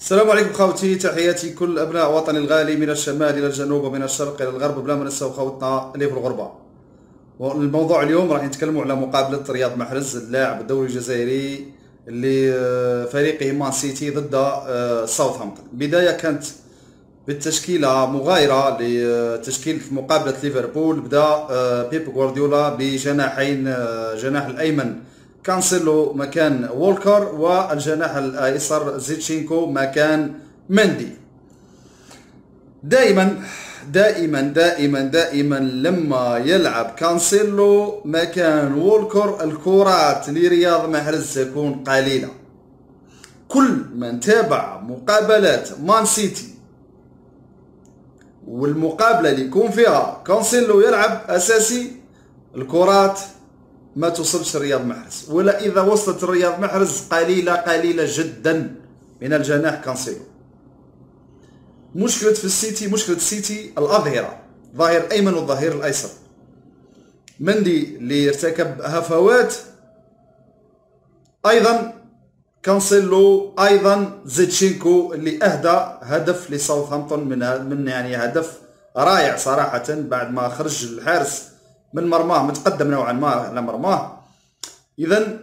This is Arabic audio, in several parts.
السلام عليكم خوتي تحياتي كل أبناء وطني الغالي من الشمال إلى الجنوب ومن الشرق إلى الغرب بلا ما ننساو خوتنا اللي في الغربة. والموضوع اليوم راح نتكلموا على مقابلة رياض محرز اللاعب الدولي الجزائري اللي آه، فريقه مان سيتي ضد آه، ساوثهامبتون. بداية كانت بالتشكيلة مغايرة لتشكيله مقابلة ليفربول بدأ آه، بيب غوارديولا بجناحين جناح الأيمن كانسيلو مكان وولكر والجناح الأيسر زيتشينكو مكان مندي. دائما دائما دائما دائما لما يلعب كانسيلو مكان وولكر الكرات لرياض محرز تكون قليله كل من تابع مقابلات مان سيتي والمقابلة اللي يكون فيها كانسيلو يلعب أساسي الكرات ما توصلش رياض محرز. ولا إذا وصلت رياض محرز قليلة قليلة جدا من الجناح كانسيلو مشكلة في السيتي مشكلة السيتي الأظهرة. ظاهر ايمن والظهير الأيسر. مندي اللي ارتكب هفوات. أيضا كانسيلو أيضا زيتشينكو اللي أهدى هدف لساوثهامبتون من من يعني هدف رائع صراحة بعد ما خرج الحارس من مرماه متقدم نوعا ما على مرماه. اذا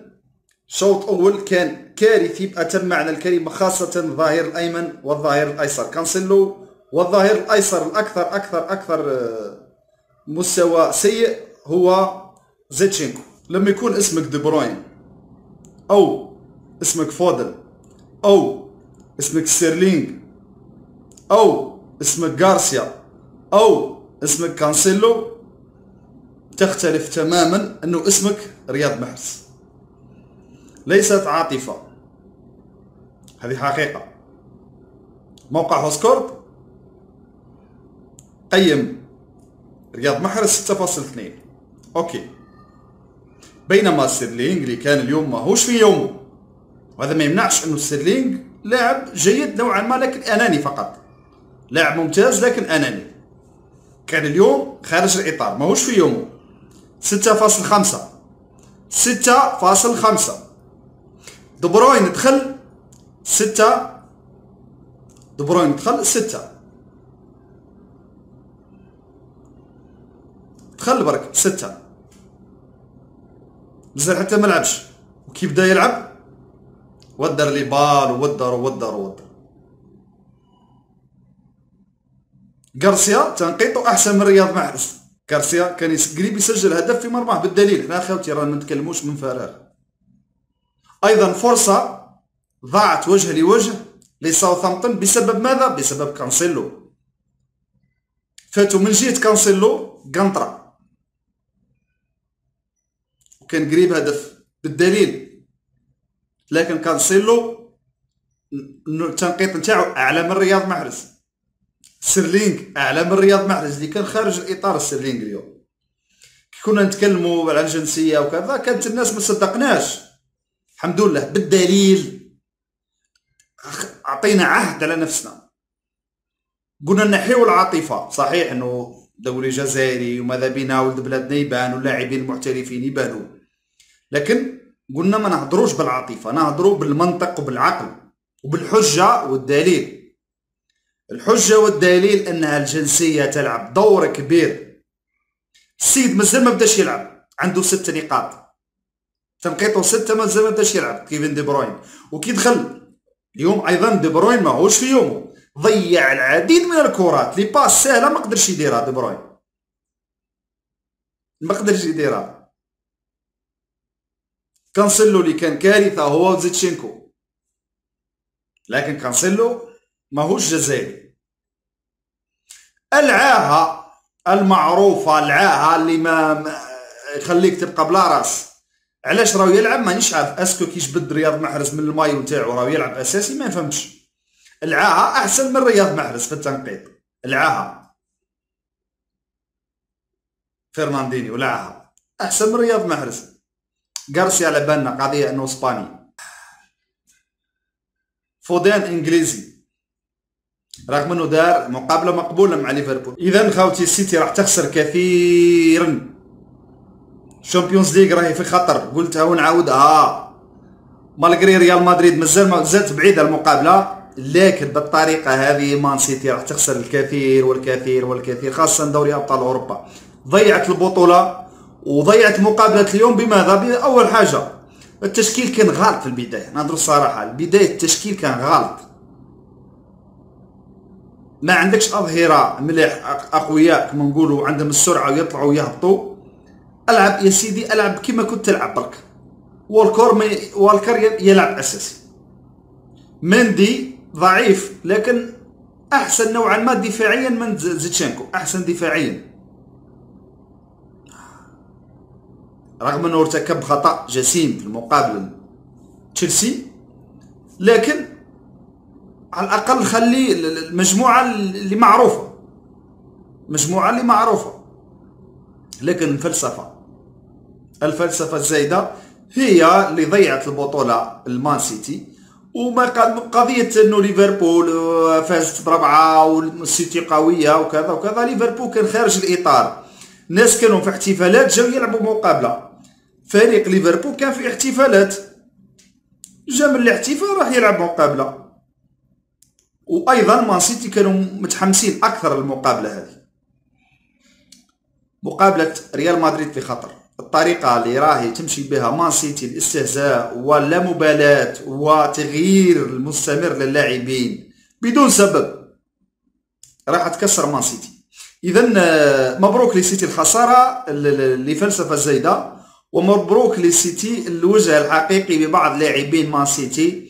شوط أول كان كارثي باتم معنى الكلمة خاصة الظاهر الأيمن والظاهر الأيسر. كانسيلو والظاهر الأيسر الأكثر أكثر أكثر آه، مستوى سيء هو زيتشينكو لما يكون اسمك دي بروين أو اسمك فودن أو اسمك ستيرلينج أو اسمك غارسيا أو اسمك كانسيلو تختلف تماما أنه اسمك رياض محرز. ليست عاطفة. هذه حقيقة. موقع هوسكورب قيم. رياض محرز 6.2 okay. بينما ستيرلينج اللي كان اليوم ماهوش في يومه. وهذا ما يمنعش أنه ستيرلينج لاعب جيد نوعا ما لكن أناني فقط. لاعب ممتاز لكن أناني. كان اليوم خارج الإطار ماهوش في يومه. ستة فاصل خمسة. ستة فاصل خمسة. دبروين دخل ستة. دبروين دخل ستة. دخل برك ستة. مازال حتى ما لعبش. وكي بدأ يلعب؟ ودر les balles وودر وودر وودر غارسيا تنقيطه أحسن من رياض محرز. غارسيا كان قريب يسجل هدف في مرماه بالدليل. حنا خاوتي رانا ما نتكلموش من فراغ أيضا فرصه ضاعت وجه لوجه لساوثامبتون بسبب ماذا؟ بسبب كانسيلو. فاتوا من جهة كانسيلو قنطره وكان قريب هدف بالدليل. لكن كانسيلو التنقيط نتاعو أعلى من رياض محرز. ستيرلينغ أعلى من رياض محرز اللي كان خارج الاطار ستيرلينغ اليوم. كي كنا نتكلموا على الجنسية وكذا كانت الناس ما صدقناش. الحمد لله بالدليل. أعطينا عهد على نفسنا. قلنا نحيو العاطفة. صحيح إنه دوري جزائري وماذا بينا ولد بلادنا يبان واللاعبين المحترفين يبانوا. لكن قلنا ما نهضروش بالعاطفة نهضروا بالمنطق وبالعقل وبالحجة والدليل. الحجة والدليل أنها الجنسية تلعب دور كبير. السيد مازال ما بدأش يلعب عنده ست نقاط. تنقيطه ستة مازال ما بدأش يلعب كيفن دي بروين. وكي دخل اليوم أيضا دي بروين ماهوش في يومه. ضيع العديد من الكرات les passes سهلة ما قدرش يديرها دي بروين. ما قدرش يديرها. كانسيلو اللي كان كارثة هو وزيتشينكو. لكن كانسيلو ماهوش جزائري. العاهة المعروفة العاهة اللي ما يخليك تبقى بلا راس. علاش راهو يلعب؟ مانيش عارف. est-ce que كيجبد رياض محرز من المايو تاعو راهو يلعب أساسي؟ ما نفهمش. العاهة أحسن من رياض محرز في التنقيط. العاهة. فرناندينيو العاهة. أحسن من رياض محرز. غارسيا على بالنا قضية إنه إسباني. فودان إنجليزي. رغم إنه دار مقابلة مقبولة مع ليفربول. اذا خاوتي السيتي راح تخسر كثيرا. Champions League راهي في خطر. قلتها ونعاودها malgré ريال مدريد مازال زادت بعيده المقابلة لكن بالطريقة هذه مان سيتي راح تخسر الكثير والكثير والكثير خاصة دوري أبطال أوروبا. ضيعت البطولة وضيعت مقابلة اليوم بماذا؟ اول حاجة التشكيل كان غلط في البداية. نهضروا الصراحة البداية التشكيل كان غلط ما عندكش أظهرة مليح أقوياء كما نقولوا عندهم السرعة ويطلعوا ويهبطوا. ألعب يا سيدي ألعب كما كنت تلعب برك. والكور والكر يلعب أساسي. مندي ضعيف لكن أحسن نوعا ما دفاعيا من زيتشينكو. أحسن دفاعيا. رغم أنه ارتكب خطأ جسيم في المقابله تشيلسي لكن على الأقل خلي المجموعة اللي معروفة. المجموعه اللي معروفة. لكن الفلسفة. الفلسفة الزايدة هي اللي ضيعت البطولة المان سيتي. وما قضية إنه ليفربول آه، فازت بربعة والسيتي قوية وكذا وكذا. ليفربول كان خارج الإطار. الناس كانوا في احتفالات جاو يلعبوا مقابلة. فريق ليفربول كان في احتفالات. جا من الاحتفال راح يلعب مقابلة. وأيضا مان سيتي كانوا متحمسين أكثر للمقابلة هذه. مقابلة ريال مدريد في خطر. الطريقة اللي راهي تمشي بها مان سيتي الاستهزاء واللامبالاة وتغيير المستمر للاعبين بدون سبب. راح تكسر مان سيتي اذا آه، مبروك لسيتي الخسارة لفلسفة زايدة ومبروك لسيتي الوجه الحقيقي ببعض لاعبين مان سيتي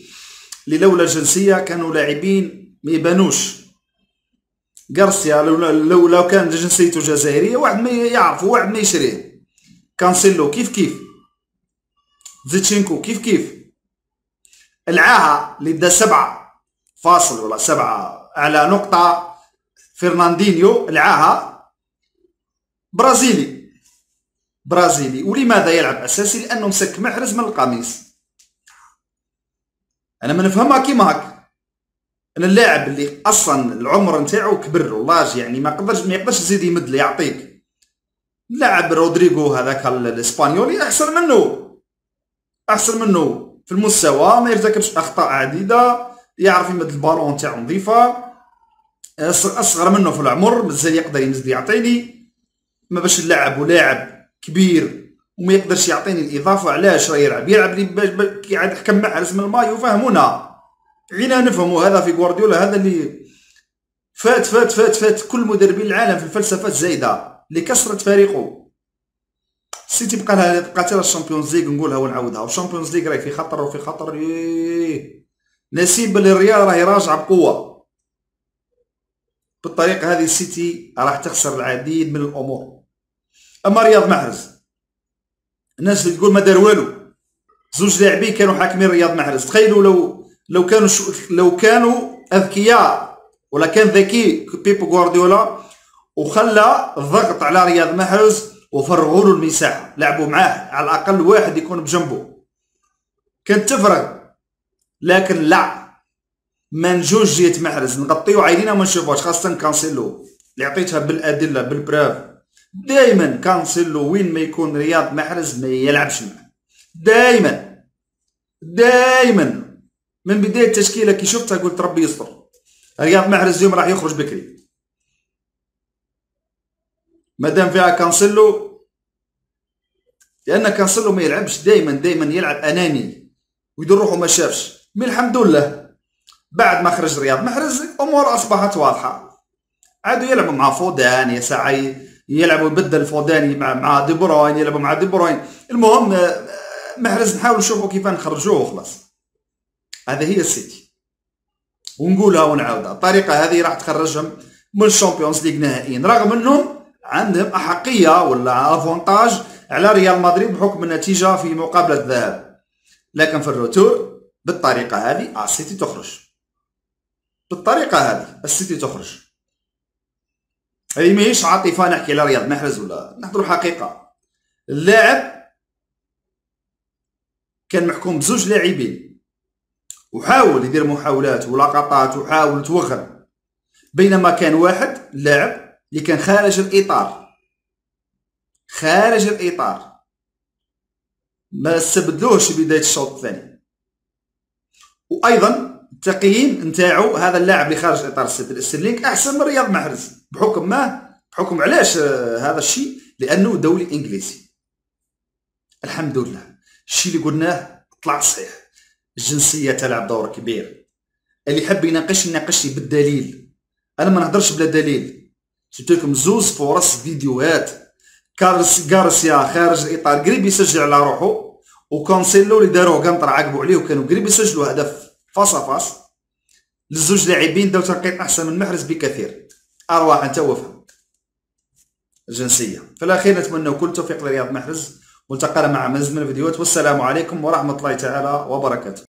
اللي لولا الجنسية كانوا لاعبين ما يبانوش. غارسيا لو لو, كان جنسيته جزائرية واحد ما يعرفه واحد ما يشريه. كانسيلو كيف كيف؟ زيتشينكو كيف كيف؟ العاهة اللي دا سبعة فاصل ولا سبعة على نقطة فرناندينيو العاهة. برازيلي. برازيلي. ولماذا يلعب أساسي؟ لأنه مسك محرز من القميص. أنا ما نفهمها كيما هاك أنا اللاعب اللي أصلا العمر نتاعو كبر والله يعني ما قدرش ما يقدرش يزيد يمد لي يعطيك. لاعب رودريغو هذاك الإسبانيولي أحسن منه. أحسن منه في المستوى ما يرتكبش أخطاء عديدة يعرف يمد البالون تاعو نظيفة. أصغر منه في العمر مازال يقدر يمد يعطيني. ما باش نلعب ولاعب كبير وما يقدرش يعطيني الإضافة علاش؟ راه يلعب يلعب لي قاعد يحكم مع اسم المايو فهمونا. عينا نفهموا هذا في غوارديولا هذا اللي فات فات فات فات كل مدربين العالم في الفلسفه الزايدة لي كسر فريقه. السيتي بقى لها بقى ترى ال Champions League نقولها ونعاودها وال Champions League راهي في خطر وفي خطر إيه. نسيب بلي الريال راهي راجعة بقوة. بالطريقة هذه السيتي راح تخسر العديد من الأمور. أما رياض محرز الناس اللي تقول ما دار والو زوج لاعبين كانوا حاكمين رياض محرز. تخيلوا لو لو كانوا لو كانوا أذكياء ولا كان ذكي بيبو غوارديولا وخلى الضغط على رياض محرز وفرغوا له المساحه لعبوا معاه على الأقل واحد يكون بجنبه. كانت تفرق لكن لا. من جوج جيت محرز. نغطيو عينينا ما نشوفوش خاصة كانسيلو اللي عطيتها بالأدلة بال preuves دائما كانسيلو وين ما يكون رياض محرز ما يلعبش معاه. دائما دائما من بداية التشكيله كي شفتها قلت ربي يستر. رياض محرز اليوم راح يخرج بكري. مادام فيها كانسيلو لأن كانسيلو ما يلعبش دائما دائما يلعب أناني ويدير روحه ما شافش. من الحمد لله بعد ما خرج رياض محرز الأمور أصبحت واضحة. عادوا يلعبوا مع فودان يا سعي يلعبوا يبدل فوداني مع مع دي بروين يلعبوا مع دي بروين. المهم آه، محرز نحاول نشوفوا كيف نخرجوه وخلاص هذه هي السيتي. ونقولها ونعاودها. الطريقة هذه راح تخرجهم من ال Champions League نهائيا رغم أنهم عندهم أحقية ولا avantage على ريال مدريد بحكم النتيجة في مقابلة الذهاب. لكن في ال retour بالطريقة هذه السيتي تخرج. بالطريقة هذه السيتي تخرج. هذه ماهيش عاطفة نحكي على رياض محرز ولا؟ نهضروا حقيقة. اللاعب كان محكوم بزوج لاعبين. وحاول يدير محاولات ولقطات وحاول توغل. بينما كان واحد لاعب اللي كان خارج الإطار. خارج الإطار. ما استبدلوهش بدايه الشوط الثاني. وأيضا التقييم نتاعو هذا اللاعب اللي خارج إطار السيرلينك أحسن من رياض محرز. بحكم ما؟ بحكم علاش هذا الشيء؟ لأنه دولي إنجليزي. الحمد لله. الشيء اللي قلناه طلع صحيح. الجنسية تلعب دور كبير. اللي يحب يناقش يناقشني بالدليل. أنا ما نهضرش بلا دليل. جبت لكم زوز فرص فيديوهات. كارس غارسيا خارج الإطار قريب يسجل على روحه وكونسيلو اللي داروه قنطر عاقبوا عليه وكانوا قريب يسجلوا هدف فاس فاس للزوج لاعبين داو تنقيط أحسن من محرز بكثير. أرواح أنت وافهم الجنسية. في الأخير نتمنى كل التوفيق لرياض محرز. والتقى مع مزيد من الفيديوهات. والسلام عليكم ورحمة الله تعالى وبركاته.